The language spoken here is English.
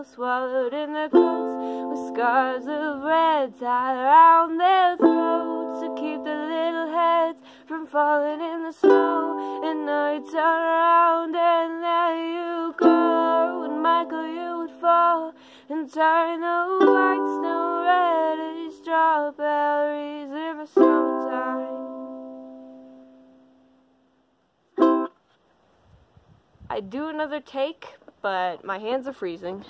all swallowed in their coats with scarves of red tied around their throats to keep their little heads from falling in the snow. And now you turn around and there you go. And Michael, you would fall and turn the white snow red as strawberries in the summertime. I'd do another take, but my hands are freezing.